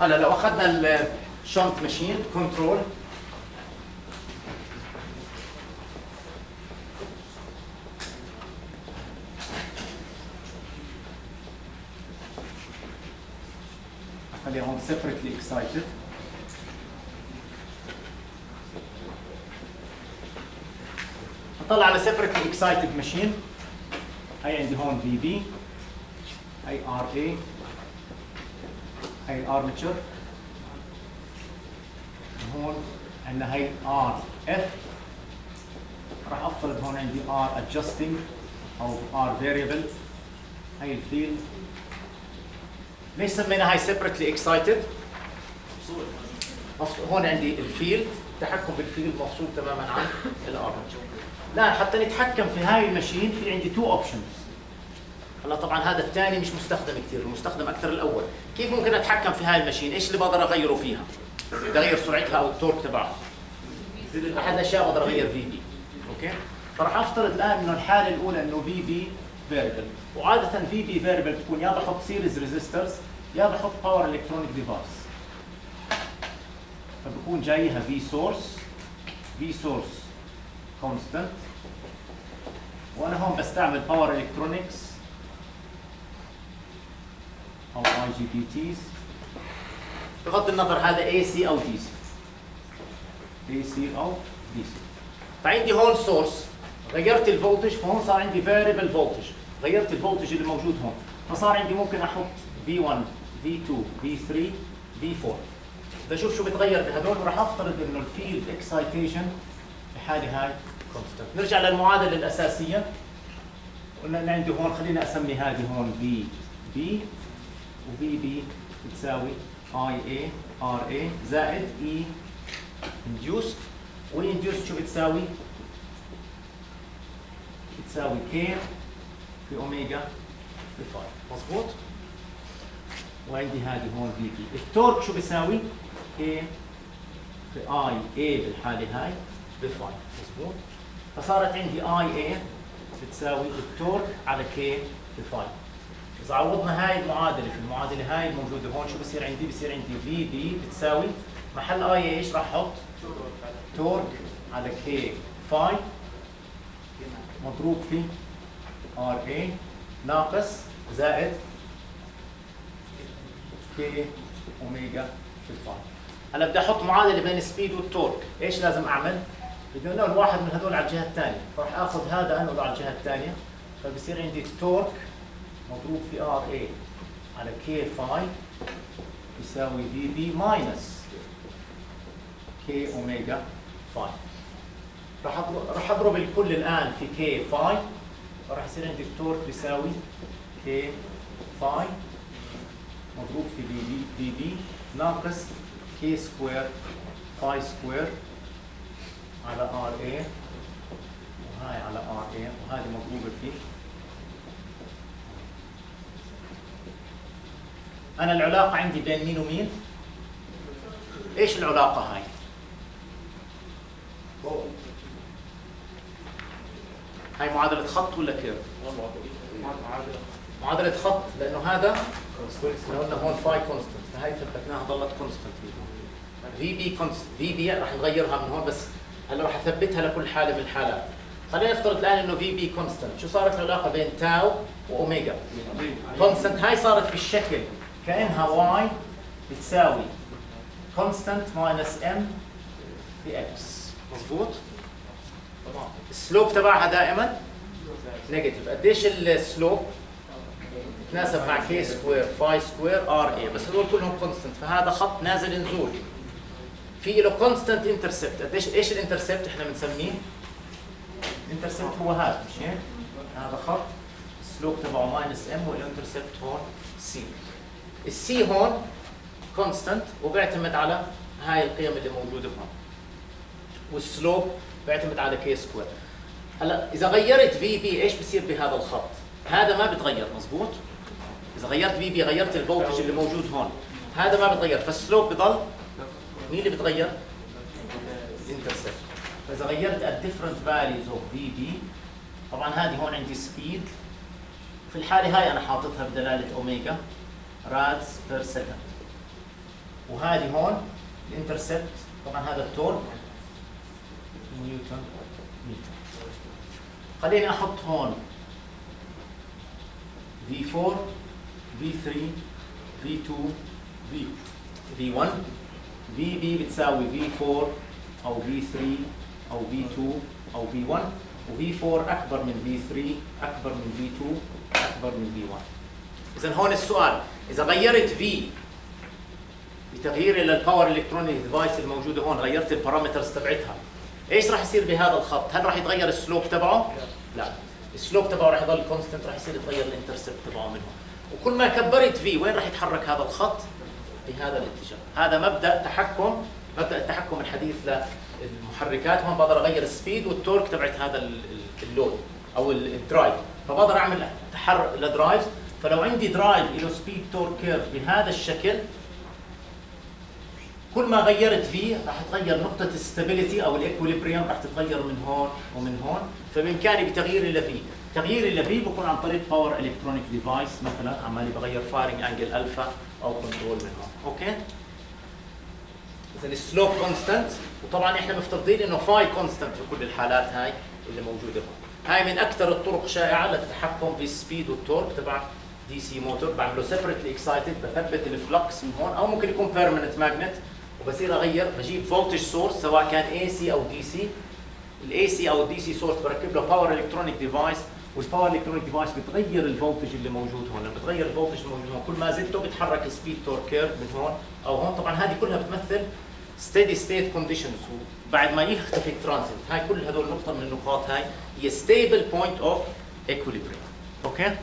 هلا لو أخذنا الشنط ماشين كنترول خليها هون separately excited? نطلع على separately excited machine. هي عندي هون في بي هي ار اي هي الارمتشر هون عندنا هي ار اف راح افترض هون عندي ار adjusting أو ار variable. هي الفيلد ليش سمينا هاي separately؟ مفصول. هون عندي الفيلد التحكم بالفيلد مفصول تماما عن الارمتشر لا حتى نتحكم في هاي الماشين في عندي تو اوبشنز هلا طبعا هذا الثاني مش مستخدم كثير المستخدم أكثر الأول. كيف ممكن أتحكم في هاي ال machine؟ إيش اللي بقدر أغيره فيها؟ بدي أغير سرعتها أو ال torque تبعها. أحد الاشياء بقدر أغير VB okay؟ فراح أفترض الآن إنه الحالة الأولى إنه VB variable وعادة VB variable بتكون يا بحط series resistors يا بحط power electronic device فبكون جايها في source في source constant وأنا هون بستعمل power electronics أو IGBTs بغض النظر هذا اي سي أو دي سي اي سي أو دي سي فعندي هون source غيرت ال voltage فهون صار عندي variable voltage غيرت ال voltage اللي موجود هون. فصار عندي ممكن أحط V1 V2 V3 V4 بدي أشوف شو بتغير بهدول وراح أفترض إنه ال field excitation في حاله هاي constant نرجع للمعادلة الأساسية. قلنا إن عندي هون خلينا أسمي هذه هون VB و VB بتساوي IA RA زائد E induced وال induced شو بتساوي؟ بتساوي K في اوميجا في phi مضبوط؟ وعندي هذه هون في بي ال torque شو بيساوي؟ K في IA بالحالة هاي ب phi مضبوط؟ فصارت عندي IA بتساوي ال torque على K في phi اذا عوضنا هاي المعادلة في المعادلة هاي الموجودة هون شو بصير عندي؟ بصير عندي VB بتساوي محل IA إيش؟ راح أحط torque على K phi مضروب في RA ناقص زائد K omega في phi هلا بدي أحط معادلة بين ال speed وال torque إيش لازم أعمل؟ بدي أنقل واحد من هذول على الجهة الثانية. فراح آخذ هذا أنقله على الجهة الثانية. فبصير عندي ال torque مضروب في RA على K phi يساوي VB minus K omega phi راح اضرب راح أضرب الكل الآن في K phi فراح يصير عندي ال torque بيساوي K phi مضروب في VB VB ناقص K square phi square على RA وهاي على RA وهذه مضروبة في أنا العلاقة عندي بين مين ومين؟ إيش العلاقة هاي؟ هاي معادلة خط ولا curve؟ معادلة خط لأنه هذا قلنا هون phi constant فهي ثبتناها ضلت constant VB VB رح نغيرها من هون بس هلا رح أثبتها لكل حالة من الحالات. خلينا نفترض الآن إنه VB constant شو صارت العلاقة بين tau و omega constant هاي صارت بالشكل. كانها Y بتساوي constant minus M في X مضبوط تمام ال slope تبعها دائما negative قديش ال slope يتناسب مع K square phi square RA بس هذول كلهم constant فهذا خط نازل نزول. في له constant intercept قديش إيش ال intercept إحنا بنسميه؟ ال intercept هو هذا مش هيك؟ هذا خط. ال slope تبعه minus M وال intercept هون C ال C هون constant وبيعتمد على هاي القيم اللي موجودة هون. وال slope بيعتمد على K square هلا إذا غيرت VB إيش بصير بهذا الخط؟ هذا ما بتغير مزبوط؟ إذا غيرت VB غيرت ال voltage اللي موجود هون. هذا ما بتغير فال slope بضل مين اللي بتغير؟ ال intercept فإذا غيرت ال different values of VB طبعا هذه هون عندي speed في الحالة هاي أنا حاططها بدلالة omega rads per second وهذه هون ال intercept طبعا هذا ال torque newton متر خليني أحط هون V4 V3 V2 V V1 VB بتساوي V4 أو V3 أو V2 أو V1 و V4 أكبر من V3 أكبر من V2 أكبر من V1 اذا هون السؤال. إذا غيرت V بتغيير إلى ال power electronic device الموجوده هون غيرت ال parameters تبعتها إيش راح يصير بهذا الخط؟ هل راح يتغير ال slope تبعه؟ لا ال slope تبعه راح يضل constant راح يصير يتغير ال intercept تبعه منه وكل ما كبرت V وين راح يتحرك هذا الخط؟ بهذا الاتجاه هذا مبدأ تحكم مبدأ التحكم الحديث للمحركات هون بقدر أغير ال speed وال torque تبعت هذا ال load أو ال drive فبقدر أعمل تحرك ل drive فلو عندي drive له speed torque curve بهذا الشكل كل ما غيرت V راح تغير نقطة ال stability أو ال equilibrium راح تتغير من هون ومن هون. فبإمكاني بتغيير اللي فيه تغيير اللي فيه بكون عن طريق power electronic device مثلا عمالي بغير firing angle alpha أو control من هون. okay؟ اذا ال slope constant وطبعا إحنا مفترضين إنه phi constant في كل الحالات هاي اللي موجودة هون. هاي من أكثر الطرق شائعة للتحكم بال speed وال torque تبع DC motor بعمله separately excited بثبت ال flux من هون أو ممكن يكون permanent magnet وبصير أغير بجيب voltage source سواء كان AC أو DC ال AC أو ال DC source بركب له power electronic device وال power electronic device بتغير ال voltage اللي موجود هون. لما بتغير ال voltage الموجود هون كل ما زدته بتحرك ال speed torque curve من هون أو هون. طبعا هذه كلها بتمثل steady state conditions وبعد ما يختفي ال transient هاي كل هذول نقطة من النقاط هاي. هي stable point of equilibrium. okay؟